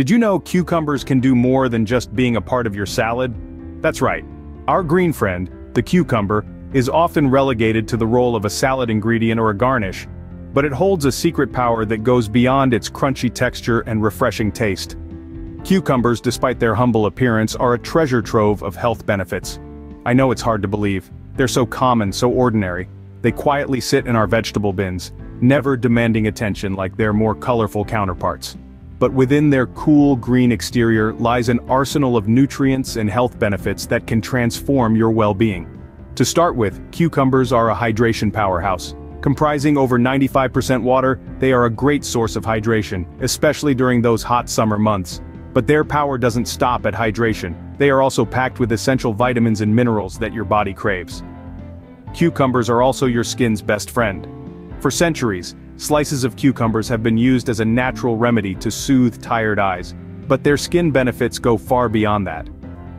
Did you know cucumbers can do more than just being a part of your salad? That's right. Our green friend, the cucumber, is often relegated to the role of a salad ingredient or a garnish, but it holds a secret power that goes beyond its crunchy texture and refreshing taste. Cucumbers, despite their humble appearance, are a treasure trove of health benefits. I know it's hard to believe. They're so common, so ordinary. They quietly sit in our vegetable bins, never demanding attention like their more colorful counterparts. But within their cool green exterior lies an arsenal of nutrients and health benefits that can transform your well-being. To start with, cucumbers are a hydration powerhouse. Comprising over 95% water, they are a great source of hydration, especially during those hot summer months. But their power doesn't stop at hydration, they are also packed with essential vitamins and minerals that your body craves. Cucumbers are also your skin's best friend. For centuries, slices of cucumbers have been used as a natural remedy to soothe tired eyes, but their skin benefits go far beyond that.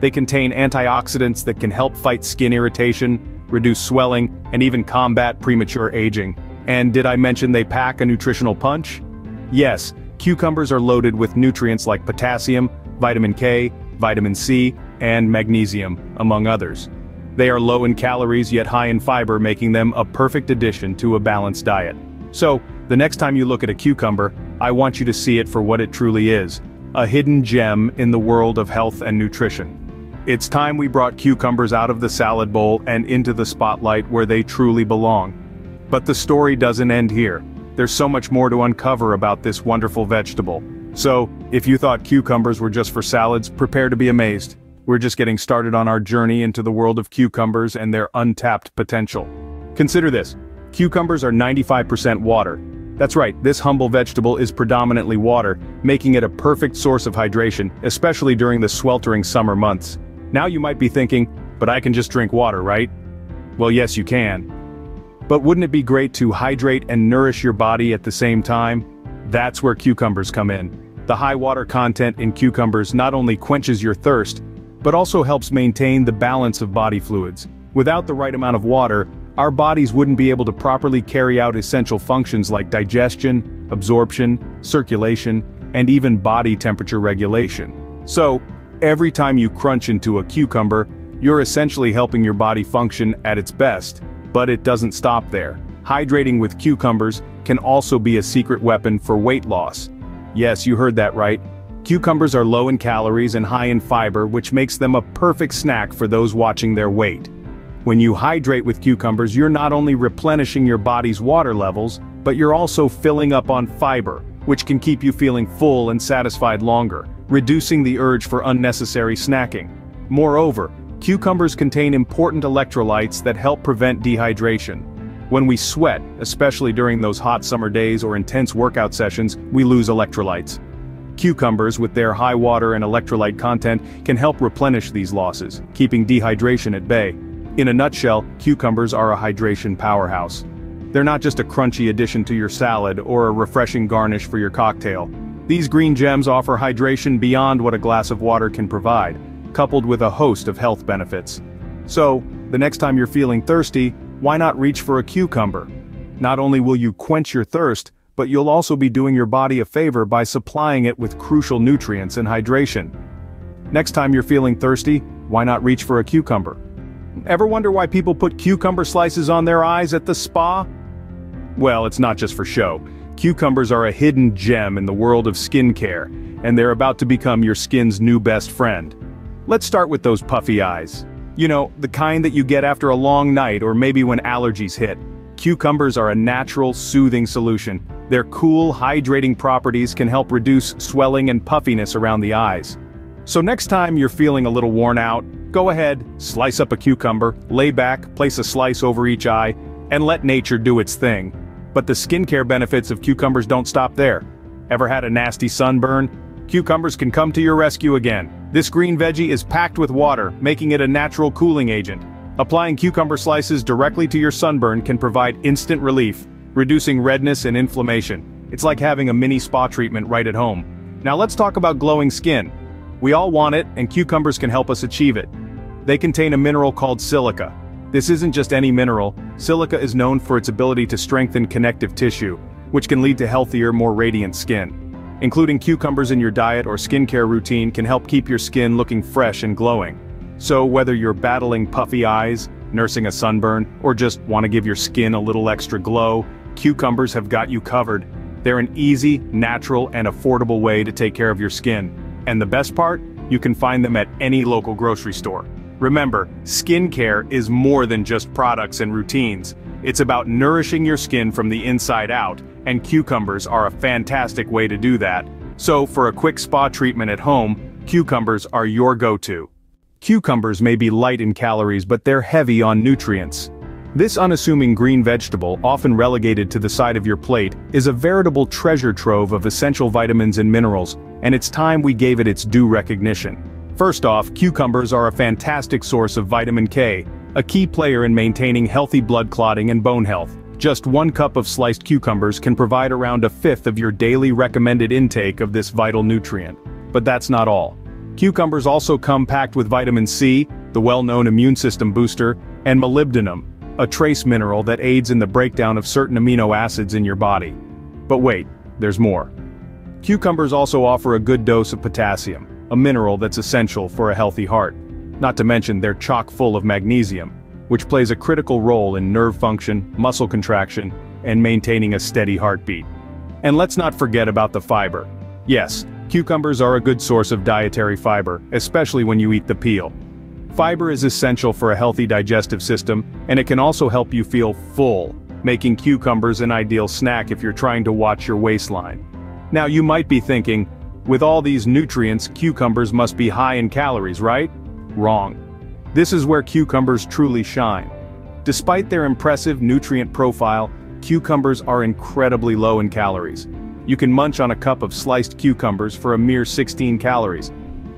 They contain antioxidants that can help fight skin irritation, reduce swelling, and even combat premature aging. And did I mention they pack a nutritional punch? Yes, cucumbers are loaded with nutrients like potassium, vitamin K, vitamin C, and magnesium, among others. They are low in calories yet high in fiber making them a perfect addition to a balanced diet. So, the next time you look at a cucumber, I want you to see it for what it truly is, a hidden gem in the world of health and nutrition. It's time we brought cucumbers out of the salad bowl and into the spotlight where they truly belong. But the story doesn't end here. There's so much more to uncover about this wonderful vegetable. So, if you thought cucumbers were just for salads, prepare to be amazed. We're just getting started on our journey into the world of cucumbers and their untapped potential. Consider this. Cucumbers are 95% water. That's right, this humble vegetable is predominantly water, making it a perfect source of hydration, especially during the sweltering summer months. Now you might be thinking, but I can just drink water, right? Well yes you can. But wouldn't it be great to hydrate and nourish your body at the same time? That's where cucumbers come in. The high water content in cucumbers not only quenches your thirst, but also helps maintain the balance of body fluids. Without the right amount of water, our bodies wouldn't be able to properly carry out essential functions like digestion, absorption, circulation, and even body temperature regulation. So, every time you crunch into a cucumber, you're essentially helping your body function at its best, but it doesn't stop there. Hydrating with cucumbers can also be a secret weapon for weight loss. Yes, you heard that right, Cucumbers are low in calories and high in fiber which makes them a perfect snack for those watching their weight. When you hydrate with cucumbers you're not only replenishing your body's water levels, but you're also filling up on fiber, which can keep you feeling full and satisfied longer, reducing the urge for unnecessary snacking. Moreover, cucumbers contain important electrolytes that help prevent dehydration. When we sweat, especially during those hot summer days or intense workout sessions, we lose electrolytes. Cucumbers with their high water and electrolyte content can help replenish these losses, keeping dehydration at bay. In a nutshell, cucumbers are a hydration powerhouse. They're not just a crunchy addition to your salad or a refreshing garnish for your cocktail. These green gems offer hydration beyond what a glass of water can provide, coupled with a host of health benefits. So, the next time you're feeling thirsty, why not reach for a cucumber? Not only will you quench your thirst, but you'll also be doing your body a favor by supplying it with crucial nutrients and hydration. Next time you're feeling thirsty, why not reach for a cucumber? Ever wonder why people put cucumber slices on their eyes at the spa? Well, it's not just for show. Cucumbers are a hidden gem in the world of skincare, and they're about to become your skin's new best friend. Let's start with those puffy eyes. You know, the kind that you get after a long night or maybe when allergies hit. Cucumbers are a natural, soothing solution. Their cool, hydrating properties can help reduce swelling and puffiness around the eyes. So next time you're feeling a little worn out, go ahead, slice up a cucumber, lay back, place a slice over each eye, and let nature do its thing. But the skincare benefits of cucumbers don't stop there. Ever had a nasty sunburn? Cucumbers can come to your rescue again. This green veggie is packed with water, making it a natural cooling agent. Applying cucumber slices directly to your sunburn can provide instant relief, reducing redness and inflammation. It's like having a mini spa treatment right at home. Now let's talk about glowing skin. We all want it, and cucumbers can help us achieve it. They contain a mineral called silica. This isn't just any mineral, silica is known for its ability to strengthen connective tissue, which can lead to healthier, more radiant skin. Including cucumbers in your diet or skincare routine can help keep your skin looking fresh and glowing. So whether you're battling puffy eyes, nursing a sunburn, or just want to give your skin a little extra glow, cucumbers have got you covered. They're an easy, natural, and affordable way to take care of your skin. And the best part? You can find them at any local grocery store. Remember, skincare is more than just products and routines. It's about nourishing your skin from the inside out, and cucumbers are a fantastic way to do that. So for a quick spa treatment at home, cucumbers are your go-to. Cucumbers may be light in calories but they're heavy on nutrients. This unassuming green vegetable, often relegated to the side of your plate, is a veritable treasure trove of essential vitamins and minerals, and it's time we gave it its due recognition. First off, cucumbers are a fantastic source of vitamin K, a key player in maintaining healthy blood clotting and bone health. Just one cup of sliced cucumbers can provide around a fifth of your daily recommended intake of this vital nutrient. But that's not all. Cucumbers also come packed with vitamin C, the well-known immune system booster, and molybdenum, a trace mineral that aids in the breakdown of certain amino acids in your body. But wait, there's more. Cucumbers also offer a good dose of potassium, a mineral that's essential for a healthy heart. Not to mention they're chock full of magnesium, which plays a critical role in nerve function, muscle contraction, and maintaining a steady heartbeat. And let's not forget about the fiber. Yes, cucumbers are a good source of dietary fiber, especially when you eat the peel. Fiber is essential for a healthy digestive system, and it can also help you feel full, making cucumbers an ideal snack if you're trying to watch your waistline. Now you might be thinking, with all these nutrients, cucumbers must be high in calories, right? Wrong. This is where cucumbers truly shine. Despite their impressive nutrient profile, cucumbers are incredibly low in calories. You can munch on a cup of sliced cucumbers for a mere 16 calories.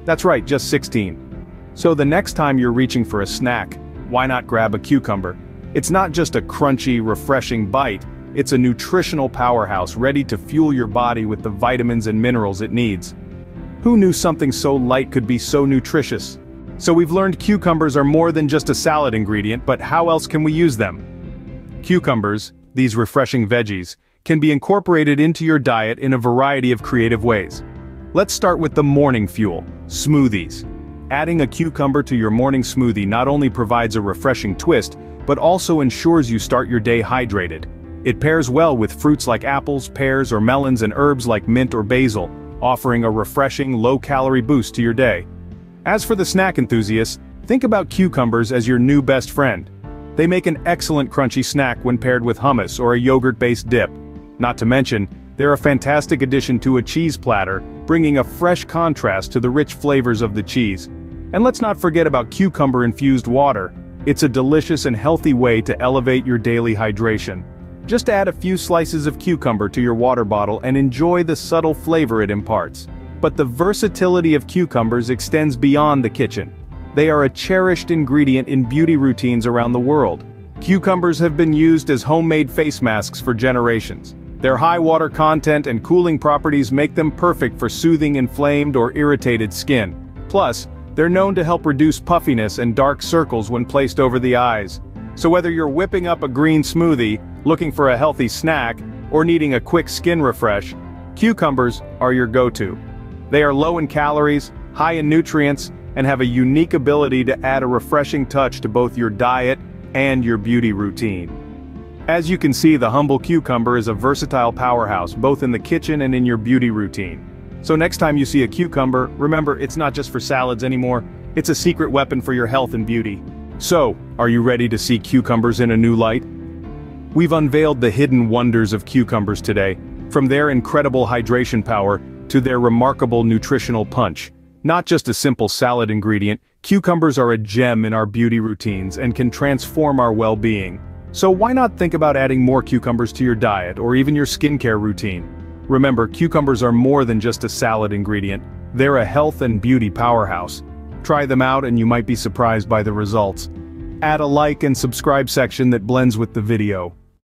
That's right, just 16. So the next time you're reaching for a snack, why not grab a cucumber? It's not just a crunchy, refreshing bite, it's a nutritional powerhouse ready to fuel your body with the vitamins and minerals it needs. Who knew something so light could be so nutritious? So we've learned cucumbers are more than just a salad ingredient, but how else can we use them? Cucumbers, these refreshing veggies, can be incorporated into your diet in a variety of creative ways. Let's start with the morning fuel, smoothies. Adding a cucumber to your morning smoothie not only provides a refreshing twist, but also ensures you start your day hydrated. It pairs well with fruits like apples, pears or melons and herbs like mint or basil, offering a refreshing low-calorie boost to your day. As for the snack enthusiasts, think about cucumbers as your new best friend. They make an excellent crunchy snack when paired with hummus or a yogurt-based dip. Not to mention, they're a fantastic addition to a cheese platter, bringing a fresh contrast to the rich flavors of the cheese. And let's not forget about cucumber-infused water. It's a delicious and healthy way to elevate your daily hydration. Just add a few slices of cucumber to your water bottle and enjoy the subtle flavor it imparts. But the versatility of cucumbers extends beyond the kitchen. They are a cherished ingredient in beauty routines around the world. Cucumbers have been used as homemade face masks for generations. Their high water content and cooling properties make them perfect for soothing inflamed or irritated skin. Plus, they're known to help reduce puffiness and dark circles when placed over the eyes. So whether you're whipping up a green smoothie, looking for a healthy snack, or needing a quick skin refresh, cucumbers are your go-to. They are low in calories, high in nutrients, and have a unique ability to add a refreshing touch to both your diet and your beauty routine. As you can see the humble cucumber is a versatile powerhouse both in the kitchen and in your beauty routine. So next time you see a cucumber, remember it's not just for salads anymore, it's a secret weapon for your health and beauty. So, are you ready to see cucumbers in a new light? We've unveiled the hidden wonders of cucumbers today, from their incredible hydration power to their remarkable nutritional punch. Not just a simple salad ingredient, cucumbers are a gem in our beauty routines and can transform our well-being. So why not think about adding more cucumbers to your diet or even your skincare routine? Remember, cucumbers are more than just a salad ingredient, they're a health and beauty powerhouse. Try them out and you might be surprised by the results. Add a like and subscribe section that blends with the video.